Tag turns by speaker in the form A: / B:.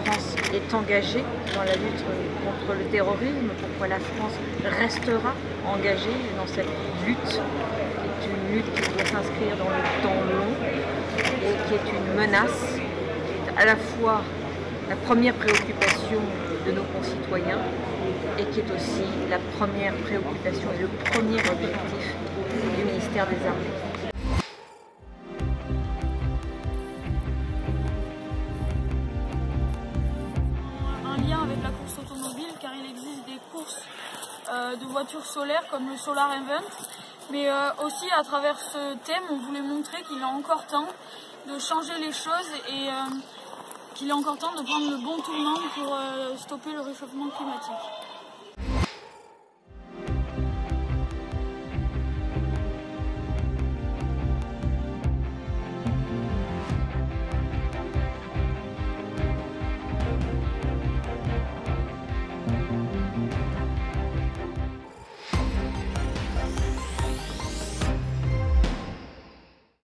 A: France est engagée dans la lutte contre le terrorisme, pourquoi la France restera engagée dans cette lutte, qui est une lutte qui doit s'inscrire dans le temps long et qui est une menace, qui est à la fois la première préoccupation de nos concitoyens et qui est aussi la première préoccupation et le premier objectif du ministère des Armées.
B: Il existe des courses euh, de voitures solaires comme le Solar Event. Mais euh, aussi à travers ce thème, on voulait montrer qu'il est encore temps de changer les choses et euh, qu'il est encore temps de prendre le bon tournant pour stopper le réchauffement climatique.